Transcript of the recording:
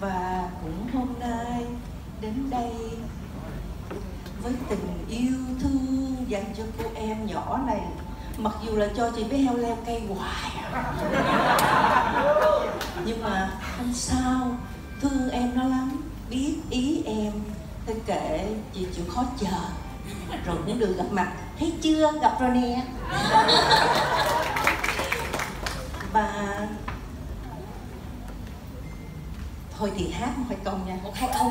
và cũng hôm nay đến đây với tình yêu thương dành cho cô em nhỏ này. Mặc dù là cho chị bé heo leo cây hoài. Nhưng mà không sao, thương em nó lắm, biết ý em. Thế kệ chị chịu khó chờ. Rồi cũng được gặp mặt, thấy chưa? Gặp rồi nè và thôi thì hát một hai câu nha. Một hai câu